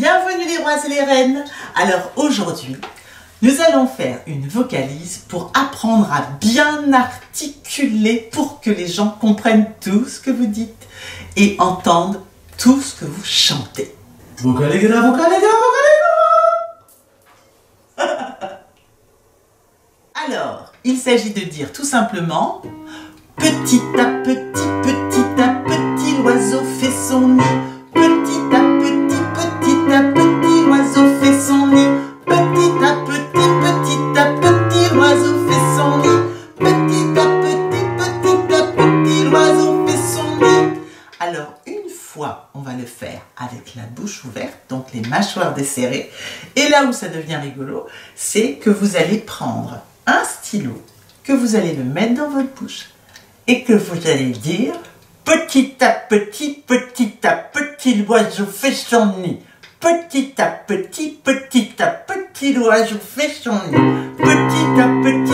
bienvenue les rois et les reines. Alors aujourd'hui, nous allons faire une vocalise pour apprendre à bien articuler pour que les gens comprennent tout ce que vous dites et entendent tout ce que vous chantez. Alors, il s'agit de dire tout simplement Petit à petit, faire avec la bouche ouverte, donc les mâchoires desserrées. Et là où ça devient rigolo, c'est que vous allez prendre un stylo, que vous allez le mettre dans votre bouche et que vous allez dire petit à petit, petit à petit, l'oiseau fait son nid. Petit à petit, petit à petit, l'oiseau fait son nid. Petit à petit,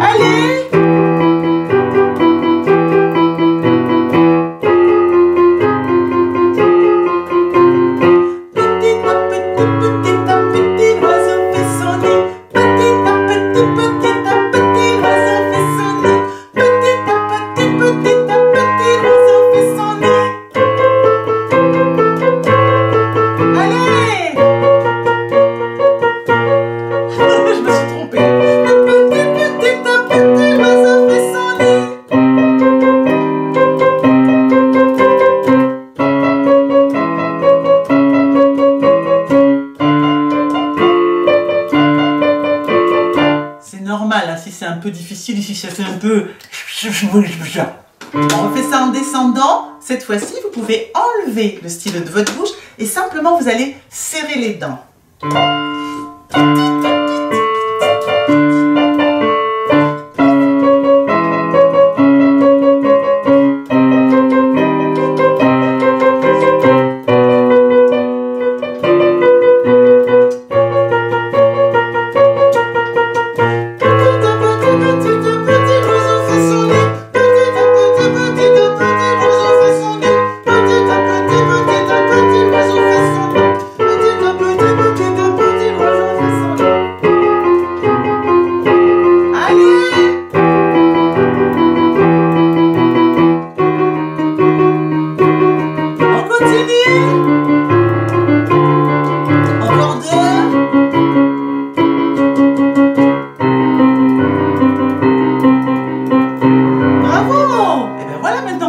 Allez. Hein, si c'est un peu difficile, si ça fait un peu... On refait ça en descendant. Cette fois-ci, vous pouvez enlever le stylo de votre bouche et simplement vous allez serrer les dents.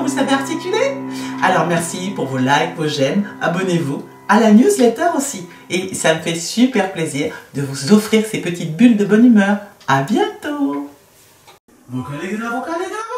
Vous savez articuler. Alors merci pour vos likes, vos j'aime, abonnez-vous à la newsletter aussi. Et ça me fait super plaisir de vous offrir ces petites bulles de bonne humeur. À bientôt Vocalégra, vocalégra